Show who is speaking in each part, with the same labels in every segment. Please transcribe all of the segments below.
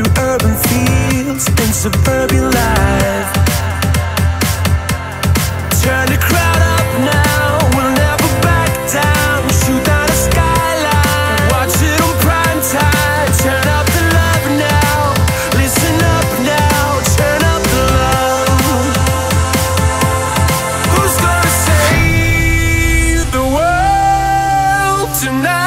Speaker 1: Through urban fields and suburban life. Turn the crowd up now, we'll never back down. Shoot down the skyline, watch it on prime time. Turn up the love now, listen up now, turn up the love. Who's gonna save the world tonight?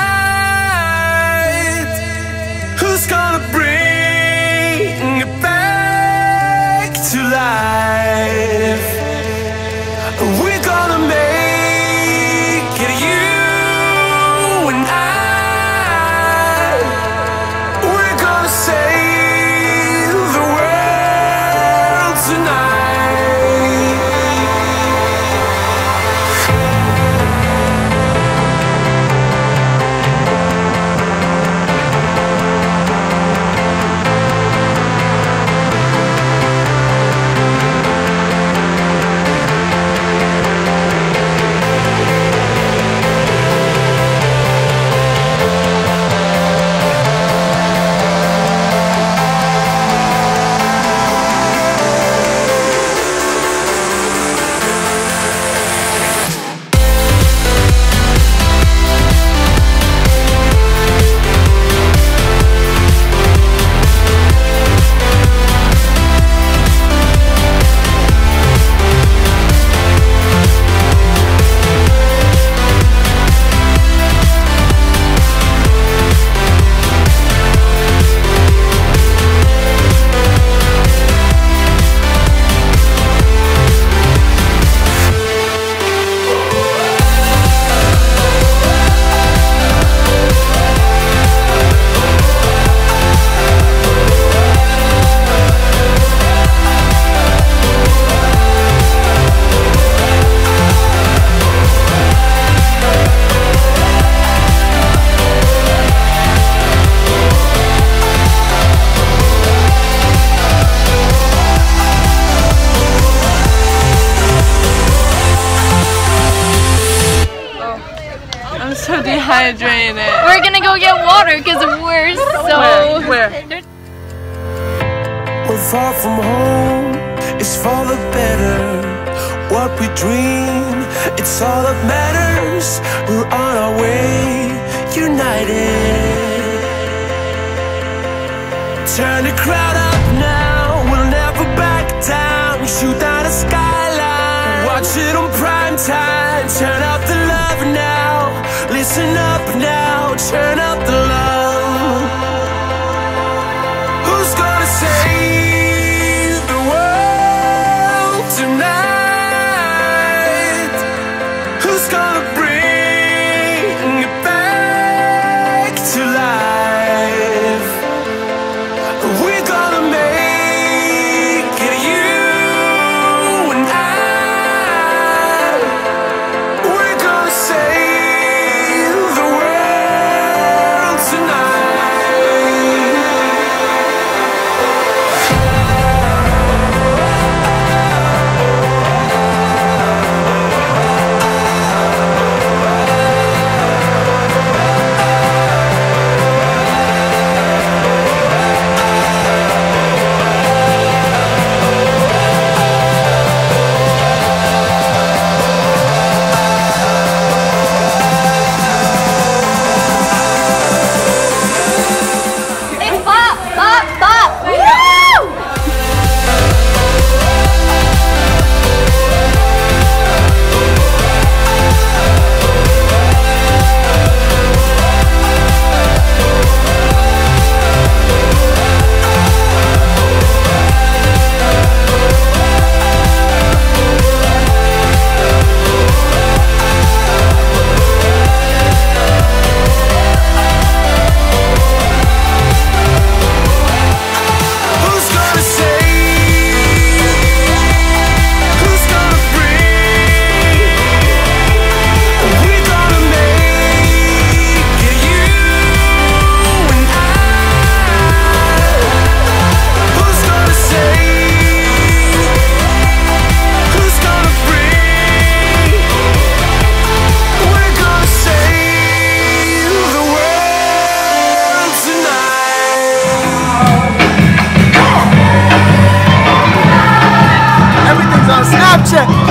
Speaker 2: Dehydrated.
Speaker 3: We're gonna go get water because we're so.
Speaker 2: Where? Where?
Speaker 1: We're far from home, it's for the better. What we dream, it's all that matters. We're on our way, united. Turn the crowd up now, we'll never back down. Shoot down the skyline, watch it on prime time. Turn up the turn up the love. check.